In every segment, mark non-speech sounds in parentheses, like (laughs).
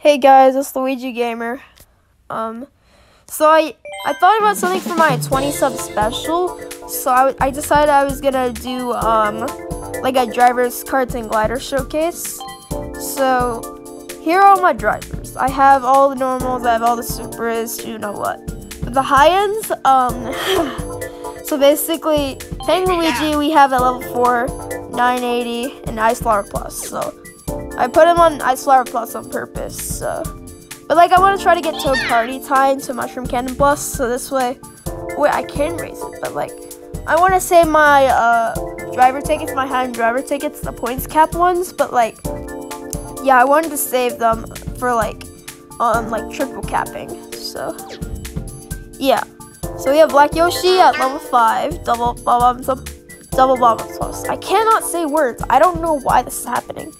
Hey guys, it's Luigi Gamer. Um, so I I thought about something for my 20 sub special. So I, I decided I was gonna do um like a driver's carts and glider showcase. So here are all my drivers. I have all the normals. I have all the supers. You know what? But the high ends. Um, (laughs) so basically, Pang Luigi we have at level four, 980, and Ice Flower Plus. So I put him on Ice Flower Plus on purpose. So. But like I want to try to get Toad Party Time to Mushroom Cannon Plus, so this way, wait, I can raise it, but like, I want to say my uh, driver tickets, my high-end driver tickets, the points cap ones, but like, yeah, I wanted to save them for like, um, like triple capping, so, yeah. So we have Black Yoshi at level 5, double bomb, double bomb plus. I cannot say words. I don't know why this is happening.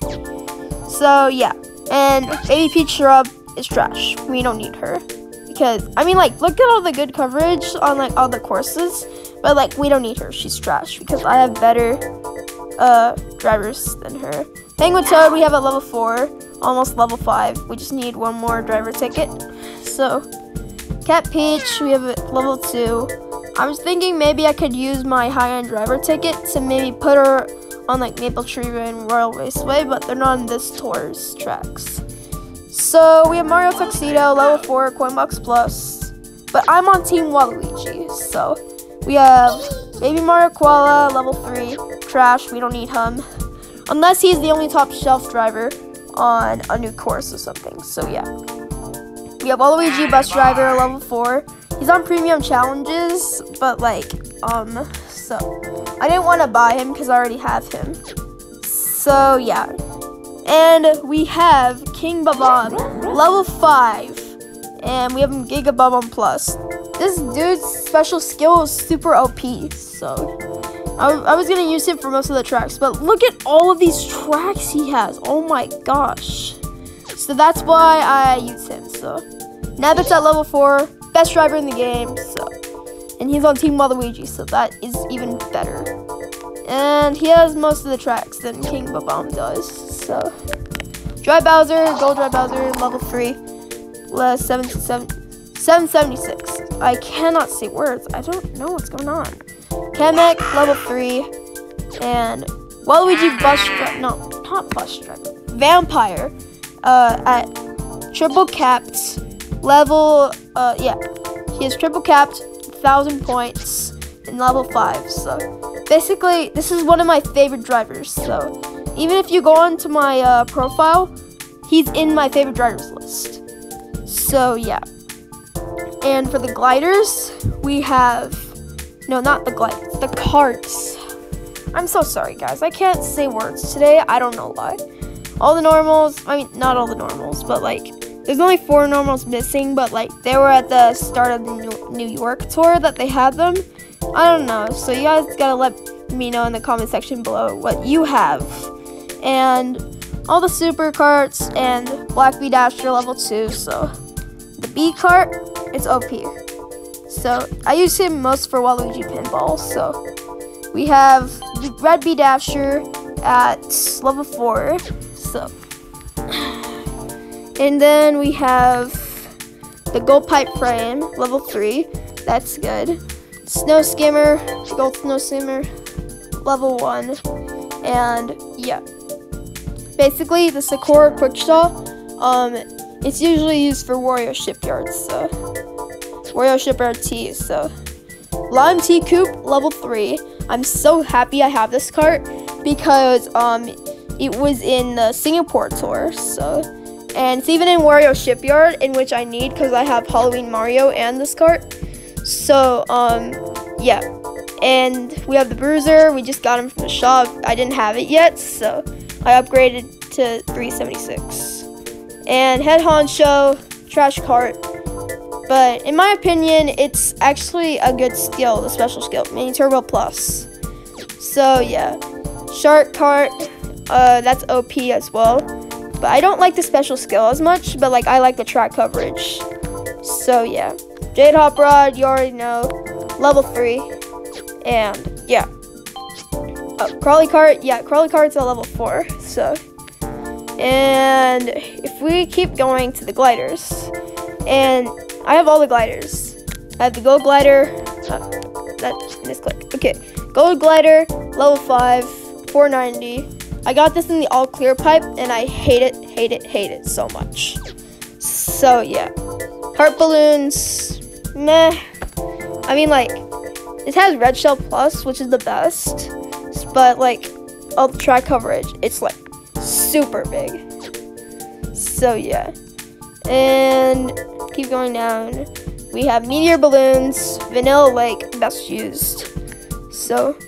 So yeah, and Peach Shrub is trash. We don't need her. Because, I mean, like, look at all the good coverage on, like, all the courses. But, like, we don't need her. She's trash. Because I have better uh, drivers than her. Penguin Toad, we have a level 4. Almost level 5. We just need one more driver ticket. So, Cat Peach, we have a level 2. I was thinking maybe I could use my high-end driver ticket to maybe put her on, like, Maple Tree and Royal Raceway. But they're not on this tour's tracks. So we have Mario Tuxedo, level 4, Coinbox Plus. But I'm on Team Waluigi. So we have Baby Mario Koala, level 3, trash, we don't need him. Unless he's the only top shelf driver on a new course or something. So yeah. We have Waluigi Bus Driver, level 4. He's on premium challenges, but like, um, so I didn't want to buy him because I already have him. So yeah. And we have King Bob-omb, level 5. And we have him Giga Bob-omb Plus. This dude's special skill is super OP. So I, I was going to use him for most of the tracks. But look at all of these tracks he has. Oh my gosh. So that's why I use him. So Nabbit's at level 4. Best driver in the game. So And he's on Team Waluigi. So that is even better. And he has most of the tracks than King Bob-omb does. So, Dry Bowser, Gold Dry Bowser, level 3, less 776. I cannot say words. I don't know what's going on. Kamek, level 3, and Waluigi Bus Driver, no, not Bus Driver, Vampire, uh, at triple capped, level, uh, yeah, he is triple capped, 1,000 points, in level 5, so basically, this is one of my favorite drivers, so even if you go onto my uh, profile, he's in my favorite drivers list. So yeah. And for the gliders, we have, no, not the gliders, the carts. I'm so sorry, guys. I can't say words today. I don't know why. All the normals, I mean, not all the normals, but like, there's only four normals missing, but like, they were at the start of the New York tour that they had them. I don't know. So you guys gotta let me know in the comment section below what you have and all the super carts and Black Bee Dasher level 2. So the B cart, it's OP. So I use him most for Waluigi Pinball. So we have Red Bee Dasher at level 4. So and then we have the Gold Pipe Frame level 3. That's good. Snow Skimmer, Gold Snow Skimmer level 1. And yeah basically the Sakura Quicksaw, um, it's usually used for Wario Shipyards, so Wario Shipyard T, so Lime Tea Coupe level 3. I'm so happy I have this cart because um it was in the Singapore tour, so and it's even in Wario Shipyard, in which I need because I have Halloween Mario and this cart. So um yeah. And we have the Bruiser. We just got him from the shop. I didn't have it yet, so I upgraded to 376. And Head Honcho, Trash Cart. But in my opinion, it's actually a good skill, the special skill, Mini Turbo Plus. So yeah, Shark Cart, uh, that's OP as well. But I don't like the special skill as much, but like I like the track coverage. So yeah, Jade Hop Rod, you already know, level 3. And yeah. Oh, Crawly Cart, yeah, Crawly Cart's at level 4, so And if we keep going to the gliders, and I have all the gliders. I have the gold glider. Uh, that misclick. Okay, gold glider, level five, 490. I got this in the all clear pipe, and I hate it, hate it, hate it so much. So yeah, heart balloons, meh. I mean like, it has red shell plus, which is the best, but like, all the track coverage, it's like super big. So yeah, and keep going down. We have meteor balloons, vanilla lake, best used. So,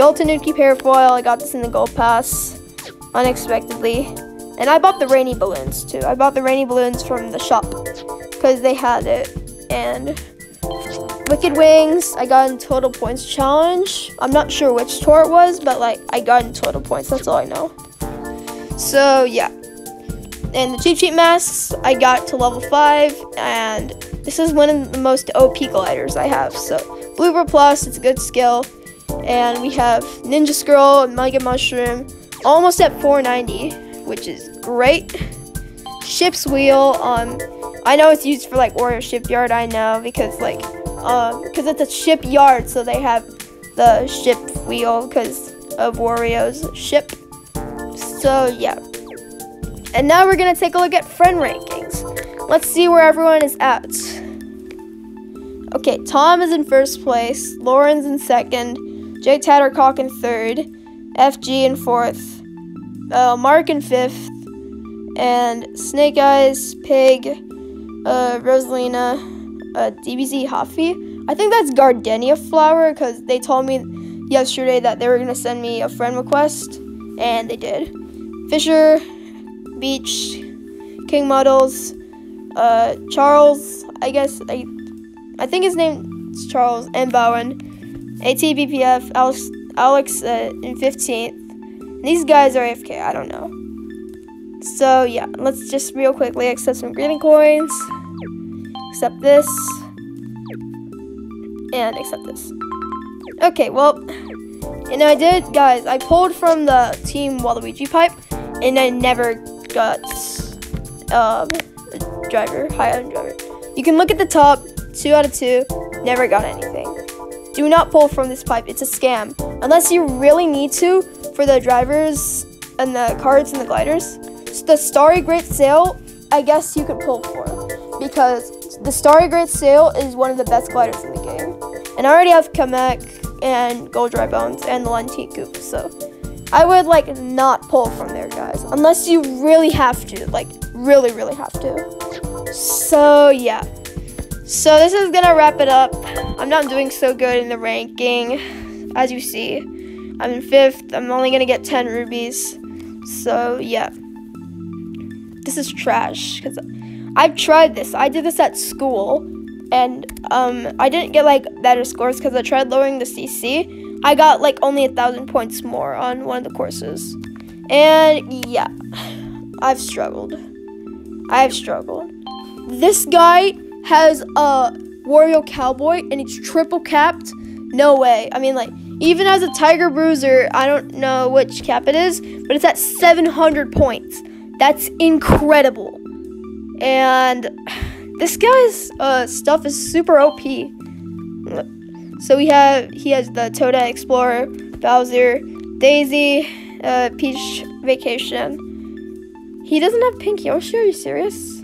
skeleton Nuki parafoil, I got this in the gold pass, unexpectedly. And I bought the rainy balloons too. I bought the rainy balloons from the shop because they had it. And Wicked Wings, I got in Total Points Challenge. I'm not sure which tour it was, but like I got in Total Points. That's all I know. So yeah. And the Cheep Cheep masks, I got to level 5, and this is one of the most OP gliders I have. So, Blooper Plus, it's a good skill. And we have Ninja Scroll and Mega Mushroom, almost at 490, which is great. Ship's Wheel, um, I know it's used for like Wario Shipyard, I know, because like, um, because it's a shipyard, so they have the ship wheel because of Wario's ship. So, yeah. And now we're to take a look at friend rankings. Let's see where everyone is at. Okay, Tom is in first place, Lauren's in second, Jay Tattercock in third, FG in fourth, uh, Mark in fifth, and Snake Eyes, Pig, uh, Rosalina, uh, DBZ Huffy. I think that's Gardenia Flower because they told me yesterday that they were going to send me a friend request, and they did. Fisher, Beach, King Muddles, uh, Charles, I guess, I, I think his name is Charles, and Bowen, ATBPF, Alex, Alex uh, in 15th. These guys are AFK, I don't know. So, yeah, let's just real quickly accept some greeting coins, accept this, and accept this. Okay, well, and I did, guys, I pulled from the Team Waluigi pipe, and I never got um, driver, high end driver. You can look at the top, two out of two, never got anything. Do not pull from this pipe, it's a scam. Unless you really need to for the drivers and the cards and the gliders. So the Starry Great Sail, I guess you could pull for because the Starry Great Sail is one of the best gliders in the game. And I already have Kamek and Gold Dry Bones and the Lentine Coop, so I would like not pull from there, guys, unless you really have to, like really, really have to. So yeah. So this is gonna wrap it up. I'm not doing so good in the ranking, as you see. I'm in fifth. I'm only gonna get 10 rubies. So yeah. This is trash because I've tried this. I did this at school, and um, I didn't get like better scores because I tried lowering the CC I got like only a thousand points more on one of the courses. And yeah, I've struggled. I've struggled. This guy has a Wario Cowboy and it's triple capped. No way. I mean, like, even as a Tiger Bruiser, I don't know which cap it is, but it's at 700 points. That's incredible. And this guy's uh, stuff is super OP. So we have he has the Toadette Explorer, Bowser, Daisy, uh, Peach Vacation. He doesn't have Pink Yoshi. Are you serious?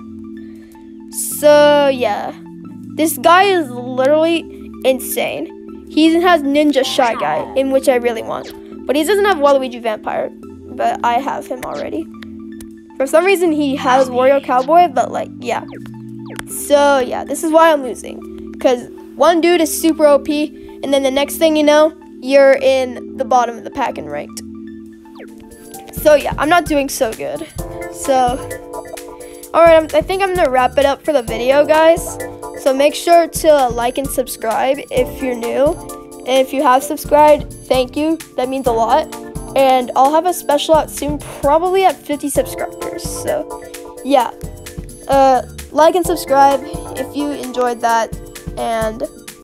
So yeah, this guy is literally insane. He even has Ninja Shy Guy, in which I really want, but he doesn't have Waluigi Vampire. But I have him already. For some reason, he has Wario Cowboy, but like yeah. So yeah, this is why I'm losing because one dude is super OP, and then the next thing you know, you're in the bottom of the pack and ranked. So yeah, I'm not doing so good. So, alright, I think I'm gonna wrap it up for the video, guys. So make sure to like and subscribe if you're new. And if you have subscribed, thank you. That means a lot. And I'll have a special out soon, probably at 50 subscribers. So, yeah. Uh, like and subscribe if you enjoyed that and